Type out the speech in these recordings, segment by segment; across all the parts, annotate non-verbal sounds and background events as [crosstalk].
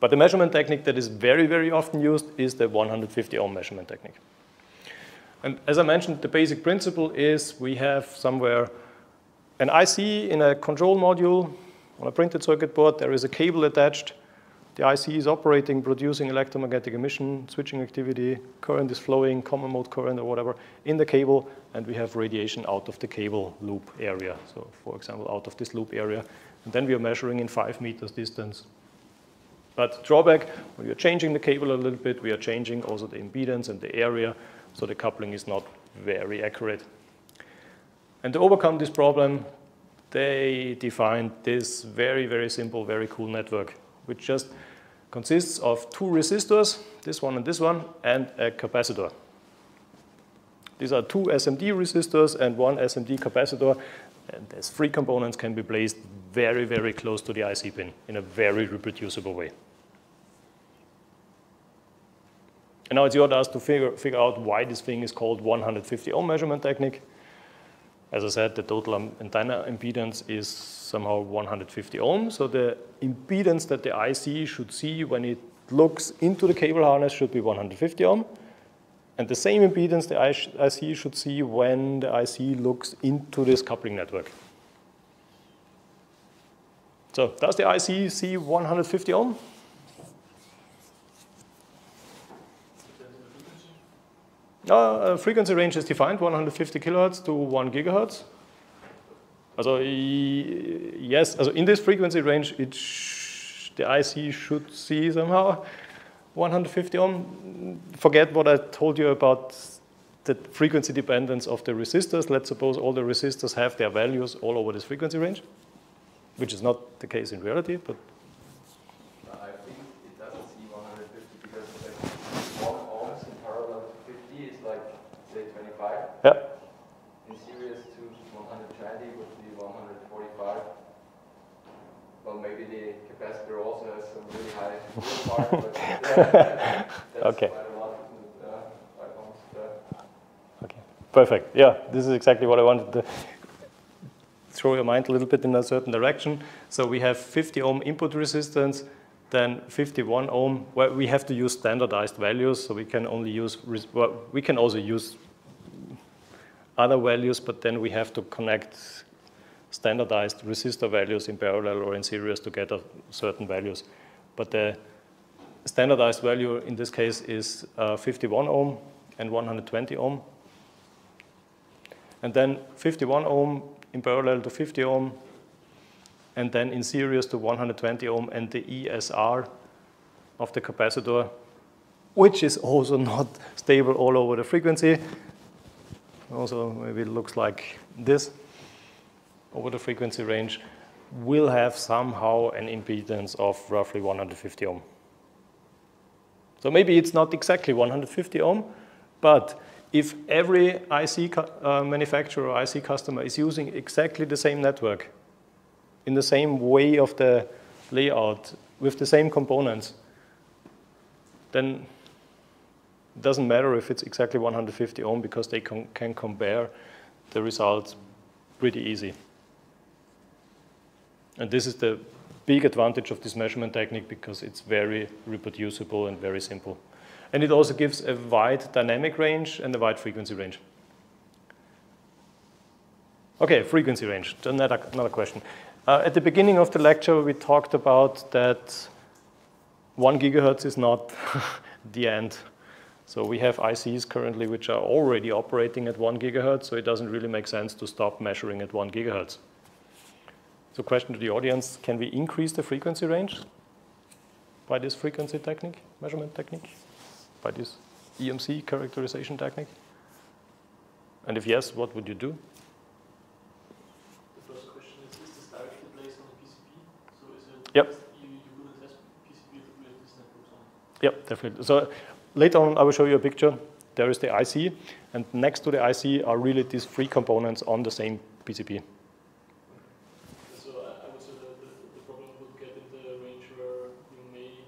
But the measurement technique that is very, very often used is the 150 ohm measurement technique. And as I mentioned, the basic principle is we have somewhere an IC in a control module on a printed circuit board. There is a cable attached. The IC is operating, producing electromagnetic emission, switching activity, current is flowing, common mode current or whatever, in the cable, and we have radiation out of the cable loop area. So for example, out of this loop area. And then we are measuring in five meters distance. But drawback, when are changing the cable a little bit, we are changing also the impedance and the area, so the coupling is not very accurate. And to overcome this problem, they defined this very, very simple, very cool network, which just consists of two resistors, this one and this one, and a capacitor. These are two SMD resistors and one SMD capacitor, and these three components can be placed very, very close to the IC pin in a very reproducible way. And now it's your task to figure, figure out why this thing is called 150 ohm measurement technique. As I said, the total antenna impedance is somehow 150 ohms. So the impedance that the IC should see when it looks into the cable harness should be 150 ohm. And the same impedance the IC should see when the IC looks into this coupling network. So does the IC see 150 ohm? Uh, frequency range is defined 150 kilohertz to 1 gigahertz. Also, yes, also in this frequency range, it the IC should see somehow 150 ohm. Forget what I told you about the frequency dependence of the resistors. Let's suppose all the resistors have their values all over this frequency range, which is not the case in reality, but Yeah. In series to 120 would be 145. Well, maybe the capacitor also has some really high part, but uh, [laughs] okay. Okay, perfect. Yeah, this is exactly what I wanted to throw your mind a little bit in a certain direction. So we have 50 ohm input resistance, then 51 ohm. Well, we have to use standardized values, so we can only use. Well, we can also use other values, but then we have to connect standardized resistor values in parallel or in series to get certain values. But the standardized value in this case is uh, 51 ohm and 120 ohm. And then 51 ohm in parallel to 50 ohm, and then in series to 120 ohm and the ESR of the capacitor, which is also [laughs] not stable all over the frequency. Also, maybe it looks like this over the frequency range, will have somehow an impedance of roughly 150 ohm. So maybe it's not exactly 150 ohm, but if every IC uh, manufacturer or IC customer is using exactly the same network, in the same way of the layout, with the same components, then it doesn't matter if it's exactly 150 ohm because they can compare the results pretty easy. And this is the big advantage of this measurement technique because it's very reproducible and very simple. And it also gives a wide dynamic range and a wide frequency range. Okay, frequency range, another, another question. Uh, at the beginning of the lecture, we talked about that one gigahertz is not [laughs] the end so we have ICs currently which are already operating at one gigahertz, so it doesn't really make sense to stop measuring at one gigahertz. So question to the audience, can we increase the frequency range by this frequency technique, measurement technique, by this EMC characterization technique? And if yes, what would you do? The first question is, is this directly placed on the PCB? So is it yep. you, you wouldn't test PCB to play this network on? Yep, definitely. So later on, I will show you a picture. There is the IC, and next to the IC are really these three components on the same PCB. So I would say that the, the problem would get in the range where you may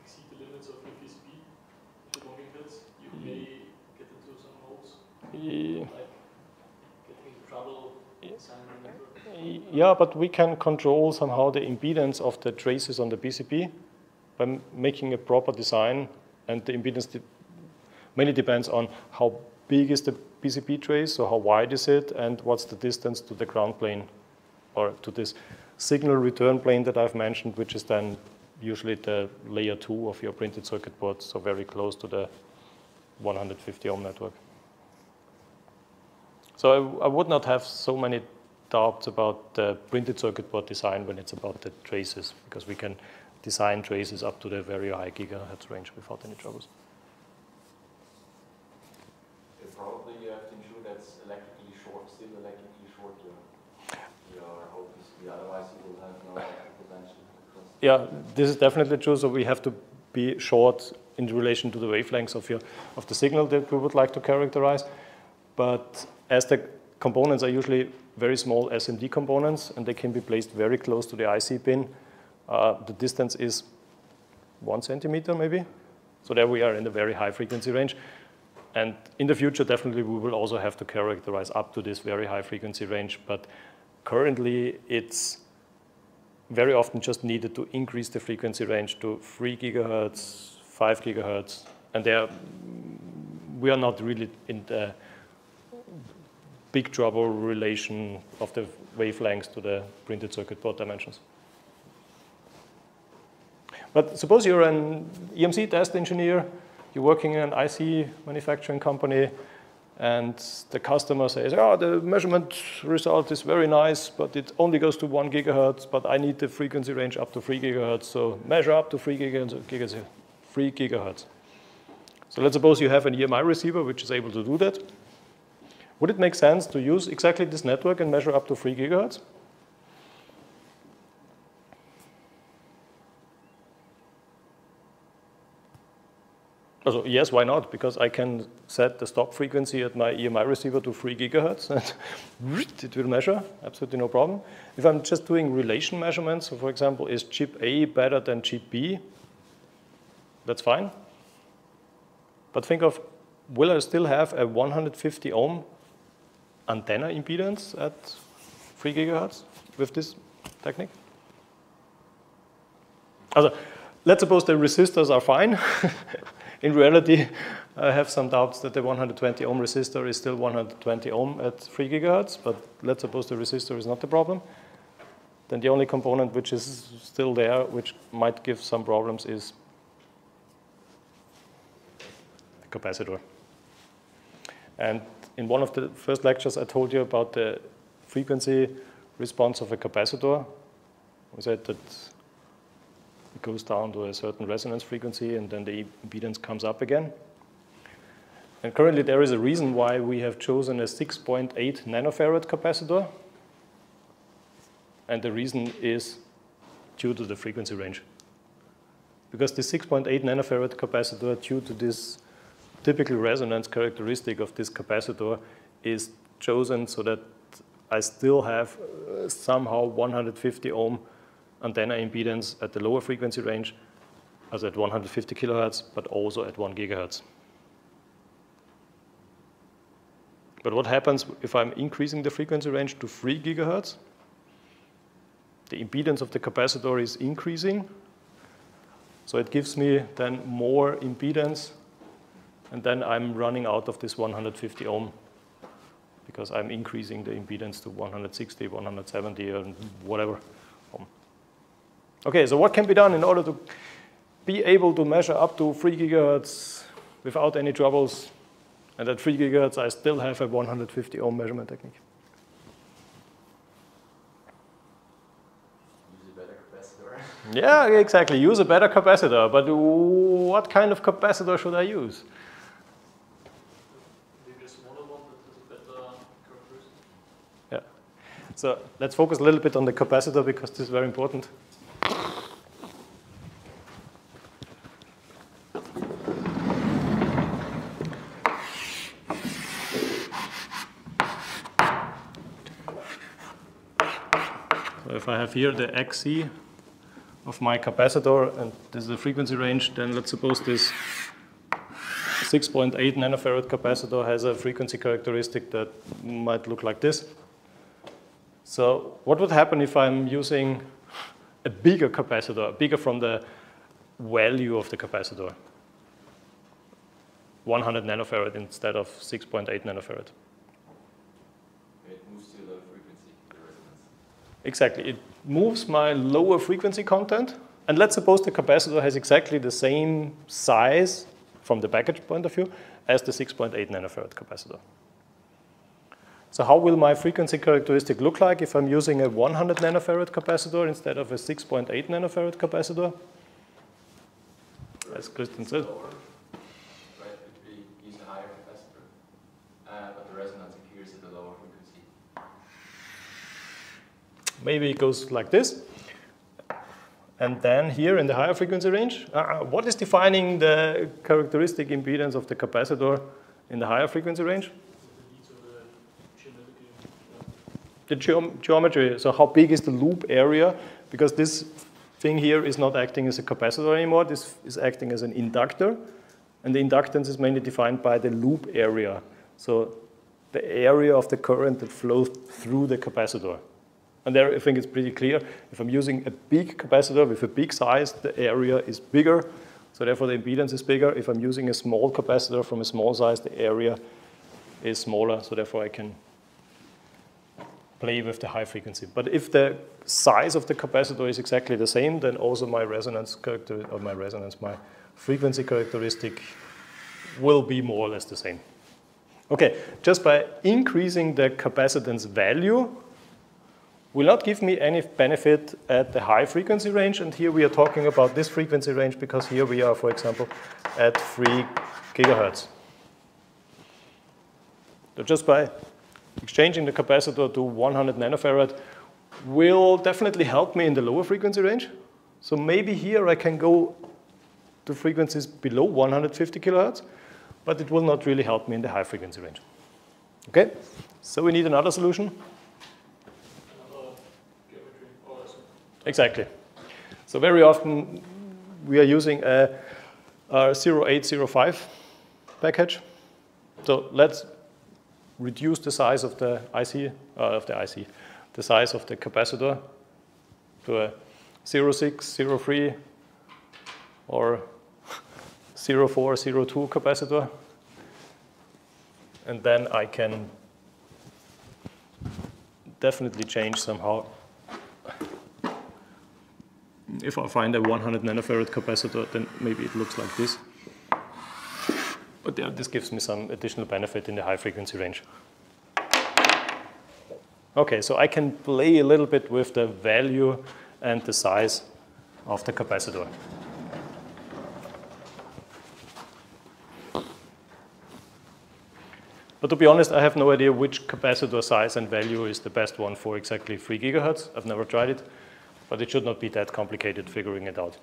exceed the limits of your PCB. If the bombing hits, you may get into some holes. Yeah. Like getting into trouble. Yeah, but we can control somehow the impedance of the traces on the PCB by making a proper design, and the impedance de mainly depends on how big is the PCB trace, so how wide is it, and what's the distance to the ground plane, or to this signal return plane that I've mentioned, which is then usually the layer two of your printed circuit board, so very close to the 150 ohm network. So I, I would not have so many doubts about the printed circuit board design when it's about the traces, because we can design traces up to the very high gigahertz range without any troubles. probably uh, you have to ensure that's electrically short, still electrically short your, your OPC, otherwise you will have no potential. Yeah, this is definitely true. So we have to be short in relation to the wavelengths of, your, of the signal that we would like to characterize. But as the components are usually very small SMD components and they can be placed very close to the IC pin, uh, the distance is one centimeter maybe. So there we are in the very high frequency range. And in the future, definitely we will also have to characterize up to this very high frequency range. But currently, it's very often just needed to increase the frequency range to 3 gigahertz, 5 gigahertz. And there, we are not really in the big trouble relation of the wavelengths to the printed circuit board dimensions. But suppose you're an EMC test engineer, you're working in an IC manufacturing company, and the customer says, oh, the measurement result is very nice, but it only goes to one gigahertz, but I need the frequency range up to three gigahertz, so measure up to three gigahertz. Three gigahertz. So let's suppose you have an EMI receiver which is able to do that. Would it make sense to use exactly this network and measure up to 3 gigahertz? Also, yes, why not? Because I can set the stop frequency at my EMI receiver to 3 gigahertz [laughs] and it will measure, absolutely no problem. If I'm just doing relation measurements, so for example, is chip A better than chip B? That's fine. But think of, will I still have a 150 ohm antenna impedance at 3 gigahertz with this technique? Also, let's suppose the resistors are fine. [laughs] In reality, I have some doubts that the 120 ohm resistor is still 120 ohm at 3 gigahertz, but let's suppose the resistor is not the problem. Then the only component which is still there, which might give some problems, is the capacitor. And in one of the first lectures, I told you about the frequency response of a capacitor. We said that it goes down to a certain resonance frequency and then the impedance comes up again. And currently there is a reason why we have chosen a 6.8 nanofarad capacitor. And the reason is due to the frequency range. Because the 6.8 nanofarad capacitor, due to this typical resonance characteristic of this capacitor is chosen so that I still have uh, somehow 150 ohm antenna impedance at the lower frequency range, as at 150 kilohertz, but also at 1 gigahertz. But what happens if I'm increasing the frequency range to 3 gigahertz? The impedance of the capacitor is increasing, so it gives me then more impedance and then I'm running out of this 150 ohm because I'm increasing the impedance to 160, 170, or whatever. Okay, so what can be done in order to be able to measure up to 3 gigahertz without any troubles? And at 3 gigahertz, I still have a 150 ohm measurement technique. Use a better capacitor. Yeah, exactly. Use a better capacitor. But what kind of capacitor should I use? So let's focus a little bit on the capacitor because this is very important. So if I have here the XC of my capacitor and this is the frequency range, then let's suppose this 6.8 nanofarad capacitor has a frequency characteristic that might look like this. So what would happen if I'm using a bigger capacitor, bigger from the value of the capacitor. 100 nanofarad instead of 6.8 nanofarad. It moves to low frequency, the resonance. Exactly. It moves my lower frequency content. And let's suppose the capacitor has exactly the same size from the package point of view as the 6.8 nanofarad capacitor. So how will my frequency characteristic look like if I'm using a 100 nanofarad capacitor instead of a 6.8 nanofarad capacitor? As Christian said. Lower, right, if we use a higher capacitor, uh, but the resonance appears at a lower frequency. Maybe it goes like this. And then here in the higher frequency range, uh, what is defining the characteristic impedance of the capacitor in the higher frequency range? The geom geometry, so how big is the loop area? Because this thing here is not acting as a capacitor anymore, this is acting as an inductor. And the inductance is mainly defined by the loop area. So the area of the current that flows through the capacitor. And there I think it's pretty clear. If I'm using a big capacitor with a big size, the area is bigger. So therefore the impedance is bigger. If I'm using a small capacitor from a small size, the area is smaller. So therefore I can play with the high frequency. But if the size of the capacitor is exactly the same, then also my resonance character, or my resonance, my frequency characteristic will be more or less the same. Okay, just by increasing the capacitance value will not give me any benefit at the high frequency range. And here we are talking about this frequency range because here we are, for example, at 3 gigahertz. So just by exchanging the capacitor to 100 nanofarad will definitely help me in the lower frequency range. So maybe here I can go to frequencies below 150 kilohertz, but it will not really help me in the high frequency range. Okay, so we need another solution. Exactly. So very often we are using a, a 0805 package. So let's reduce the size of the IC, uh, of the IC, the size of the capacitor to a 06, 03, or 04, 02 capacitor. And then I can definitely change somehow. If I find a 100 nanofarad capacitor, then maybe it looks like this. But yeah, this gives me some additional benefit in the high frequency range. Okay, so I can play a little bit with the value and the size of the capacitor. But to be honest, I have no idea which capacitor size and value is the best one for exactly 3 gigahertz. I've never tried it, but it should not be that complicated figuring it out.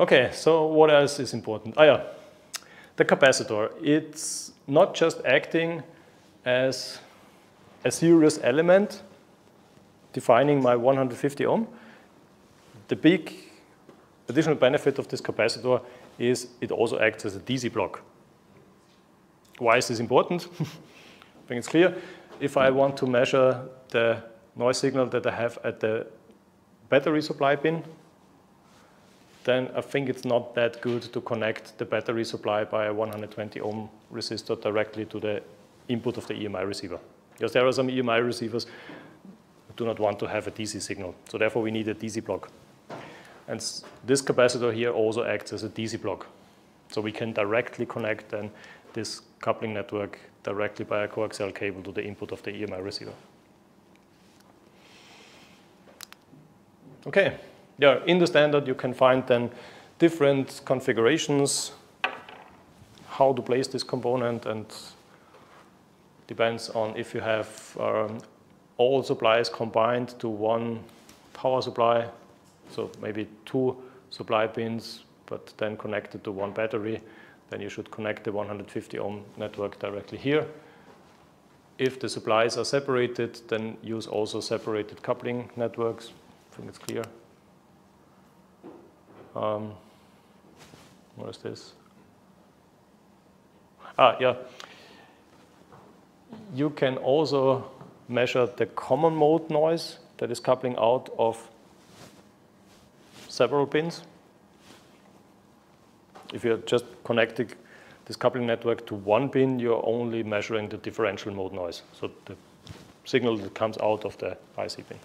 Okay, so what else is important? Ah, yeah, the capacitor. It's not just acting as a series element defining my 150 ohm. The big additional benefit of this capacitor is it also acts as a DC block. Why is this important? [laughs] I think it's clear. If I want to measure the noise signal that I have at the battery supply pin, then I think it's not that good to connect the battery supply by a 120 ohm resistor directly to the input of the EMI receiver. Because there are some EMI receivers who do not want to have a DC signal. So therefore we need a DC block. And this capacitor here also acts as a DC block. So we can directly connect then this coupling network directly by a coaxial cable to the input of the EMI receiver. Okay, yeah, in the standard you can find then different configurations, how to place this component and depends on if you have um, all supplies combined to one power supply, so maybe two supply pins, but then connected to one battery, then you should connect the 150 ohm network directly here. If the supplies are separated, then use also separated coupling networks. I think it's clear. Um, what is this? Ah, yeah. You can also measure the common mode noise that is coupling out of several pins. If you're just connecting this coupling network to one pin, you're only measuring the differential mode noise, so the signal that comes out of the IC pin.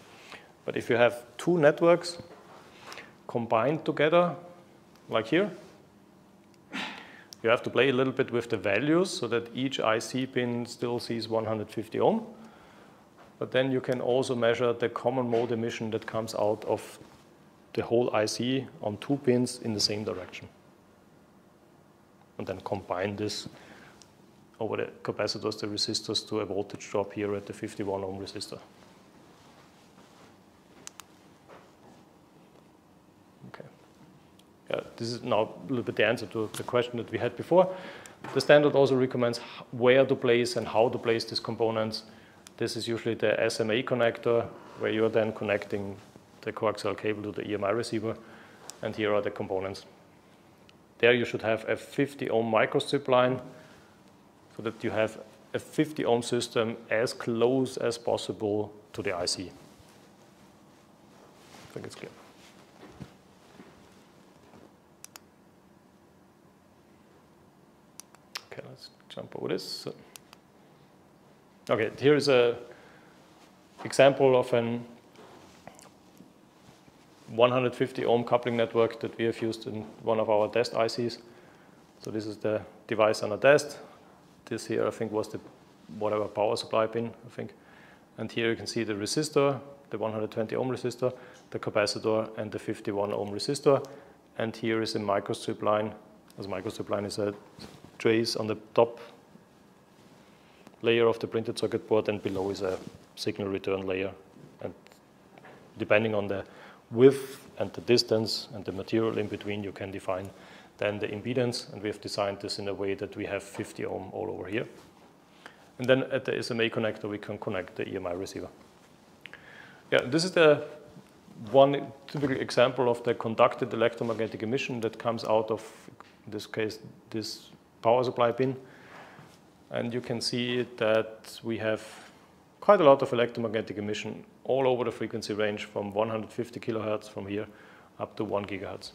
But if you have two networks combined together, like here, you have to play a little bit with the values so that each IC pin still sees 150 ohm. But then you can also measure the common mode emission that comes out of the whole IC on two pins in the same direction. And then combine this over the capacitors, the resistors, to a voltage drop here at the 51 ohm resistor. Yeah, this is now a little bit the answer to the question that we had before. The standard also recommends where to place and how to place these components. This is usually the SMA connector, where you're then connecting the coaxial cable to the EMI receiver. And here are the components. There you should have a 50 ohm microstrip line so that you have a 50 ohm system as close as possible to the IC. I think it's clear. Over this. Okay, here is a example of an 150 ohm coupling network that we have used in one of our test ICs. So this is the device on a test. This here, I think, was the whatever power supply pin, I think. And here you can see the resistor, the 120 ohm resistor, the capacitor, and the 51 ohm resistor. And here is a microstrip line. As microstrip line is a on the top layer of the printed circuit board, and below is a signal return layer. And depending on the width and the distance and the material in between, you can define then the impedance. And we have designed this in a way that we have 50 ohm all over here. And then at the SMA connector, we can connect the EMI receiver. Yeah, this is the one typical example of the conducted electromagnetic emission that comes out of, in this case, this power supply pin. And you can see that we have quite a lot of electromagnetic emission all over the frequency range from 150 kilohertz from here up to 1 gigahertz.